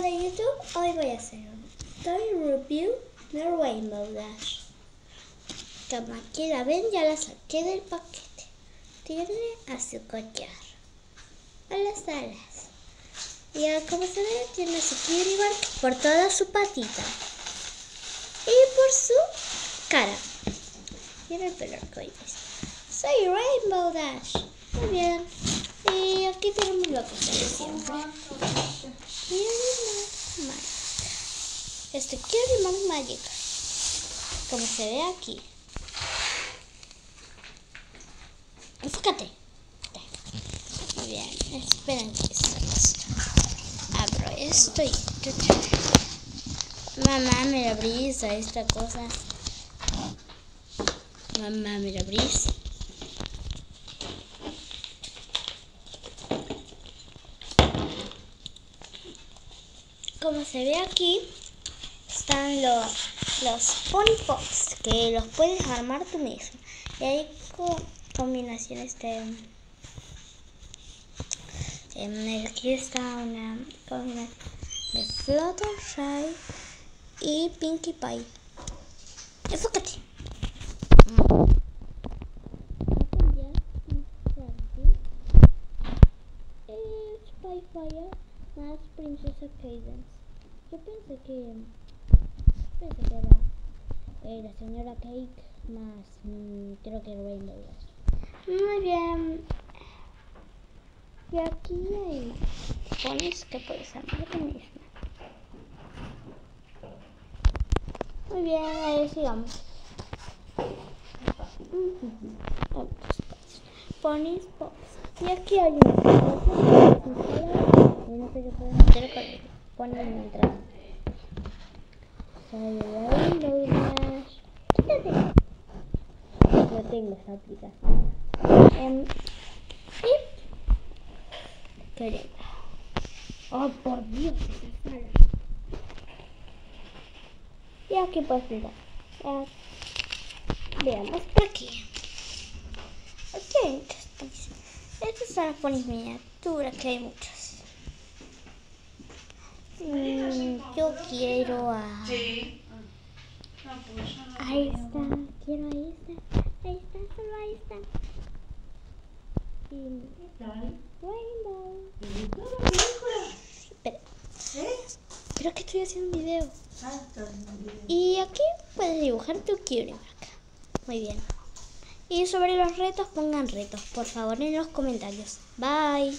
de YouTube, hoy voy a hacer un toy review de Rainbow Dash. Como aquí la ven, ya la saqué del paquete. Tiene a su collar, a las alas. Y como se ve, tiene su mark por toda su patita. Y por su cara. Tiene el pelo arcoíris. Soy Rainbow Dash. Muy bien. Y aquí tenemos Mark Magic. Como se ve aquí. Enfócate. Bien. Esperen que Abro esto y... Mamá, me la brisa esta cosa. Mamá, me la brisa. Como se ve aquí, están los, los Pony Pops, que los puedes armar tú mismo. Y hay combinaciones de... aquí está una combinación de Fluttershy y Pinkie Pie. Enfócate. Spy Fire más Princesa Cadence. Yo pensé que eh, la señora Cake más mmm, creo que Rainbow Muy bien. Y aquí hay pones que puedes armar misma. Muy bien, sigamos. Ponis Pops. Y aquí hay una mientras. Soy Rainbow Dash. Quítate. No tengo esa aplicación. Um, y. Oh, por Dios. Y aquí puedes mirar. Uh, veamos por aquí. Ok, estas son las ponis miniaturas, que hay muchas. Mm, yo quiero a... Ahí está, quiero ahí está. Ahí está, solo ahí está. Y... Rainbow. Espera. Creo que estoy haciendo un video. Y aquí puedes dibujar tu marca. Muy bien. Y sobre los retos, pongan retos, por favor, en los comentarios. Bye.